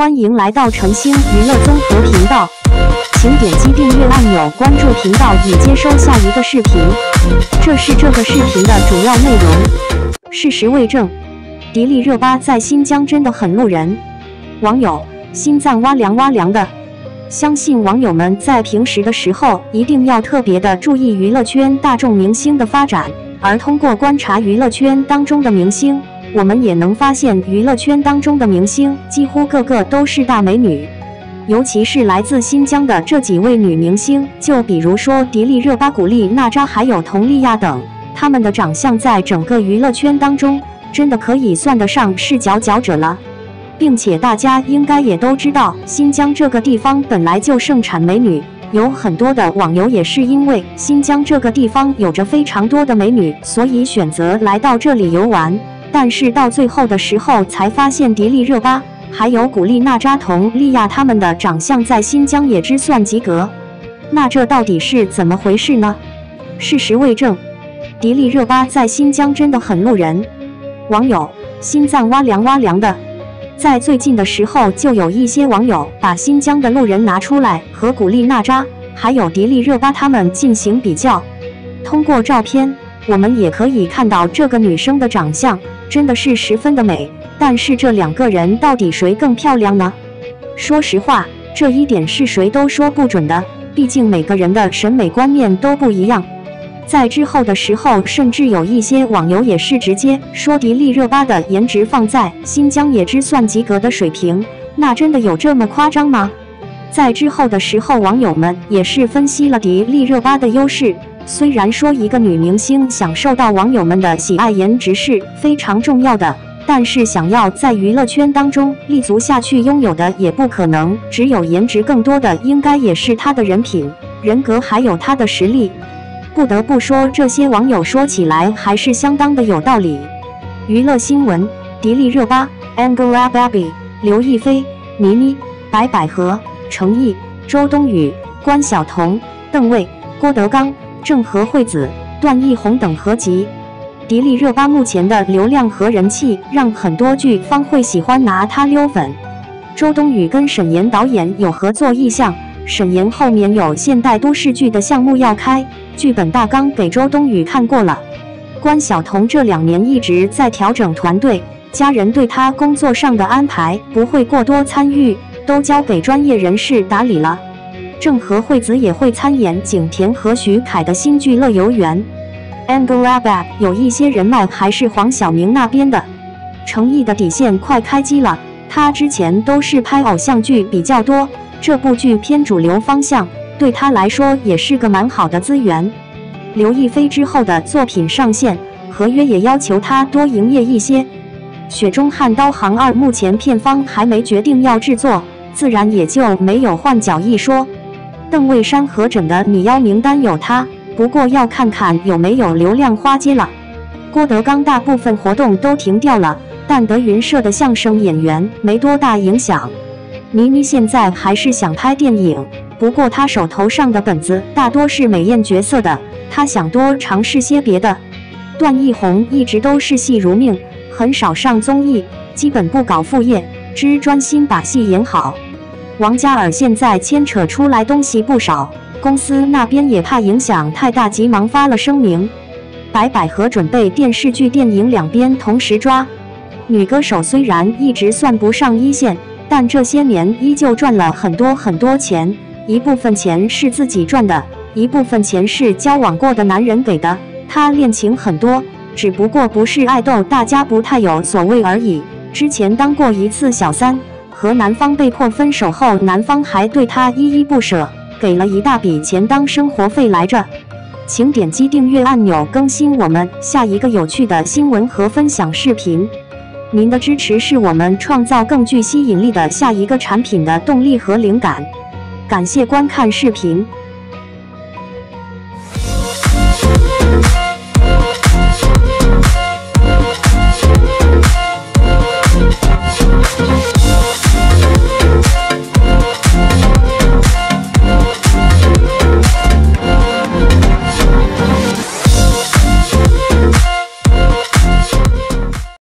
欢迎来到晨星娱乐综合频道，请点击订阅按钮关注频道以接收下一个视频。这是这个视频的主要内容。事实为证，迪丽热巴在新疆真的很路人。网友心脏哇凉哇凉的。相信网友们在平时的时候一定要特别的注意娱乐圈大众明星的发展，而通过观察娱乐圈当中的明星。我们也能发现，娱乐圈当中的明星几乎个个都是大美女，尤其是来自新疆的这几位女明星，就比如说迪丽热巴、古力娜扎，还有佟丽娅等，她们的长相在整个娱乐圈当中，真的可以算得上是佼佼者了。并且大家应该也都知道，新疆这个地方本来就盛产美女，有很多的网友也是因为新疆这个地方有着非常多的美女，所以选择来到这里游玩。但是到最后的时候，才发现迪丽热巴还有古力娜扎、佟丽娅他们的长相在新疆也只算及格。那这到底是怎么回事呢？事实为证，迪丽热巴在新疆真的很路人。网友心脏哇凉哇凉的。在最近的时候，就有一些网友把新疆的路人拿出来和古力娜扎还有迪丽热巴他们进行比较。通过照片，我们也可以看到这个女生的长相。真的是十分的美，但是这两个人到底谁更漂亮呢？说实话，这一点是谁都说不准的，毕竟每个人的审美观念都不一样。在之后的时候，甚至有一些网友也是直接说迪丽热巴的颜值放在新疆也只算及格的水平，那真的有这么夸张吗？在之后的时候，网友们也是分析了迪丽热巴的优势。虽然说一个女明星想受到网友们的喜爱，颜值是非常重要的，但是想要在娱乐圈当中立足下去，拥有的也不可能只有颜值，更多的应该也是她的人品、人格，还有她的实力。不得不说，这些网友说起来还是相当的有道理。娱乐新闻：迪丽热巴、Angelababy、刘亦菲、倪妮、白百合、程毅、周冬雨、关晓彤、邓为、郭德纲。郑和惠子、段奕宏等合集，迪丽热巴目前的流量和人气让很多剧方会喜欢拿她溜粉。周冬雨跟沈岩导演有合作意向，沈岩后面有现代都市剧的项目要开，剧本大纲给周冬雨看过了。关晓彤这两年一直在调整团队，家人对她工作上的安排不会过多参与，都交给专业人士打理了。郑和惠子也会参演景甜和徐凯的新剧《乐游原》。Angelababy 有一些人脉还是黄晓明那边的。程毅的底线快开机了，他之前都是拍偶像剧比较多，这部剧偏主流方向，对他来说也是个蛮好的资源。刘亦菲之后的作品上线，合约也要求他多营业一些。《雪中悍刀行二》目前片方还没决定要制作，自然也就没有换角一说。邓为山河枕的女妖名单有他，不过要看看有没有流量花街了。郭德纲大部分活动都停掉了，但德云社的相声演员没多大影响。倪妮现在还是想拍电影，不过她手头上的本子大多是美艳角色的，她想多尝试些别的。段奕宏一直都视戏如命，很少上综艺，基本不搞副业，只专心把戏演好。王嘉尔现在牵扯出来东西不少，公司那边也怕影响太大，急忙发了声明。白百合准备电视剧、电影两边同时抓。女歌手虽然一直算不上一线，但这些年依旧赚了很多很多钱，一部分钱是自己赚的，一部分钱是交往过的男人给的。她恋情很多，只不过不是爱豆，大家不太有所谓而已。之前当过一次小三。和男方被迫分手后，男方还对她依依不舍，给了一大笔钱当生活费来着。请点击订阅按钮，更新我们下一个有趣的新闻和分享视频。您的支持是我们创造更具吸引力的下一个产品的动力和灵感。感谢观看视频。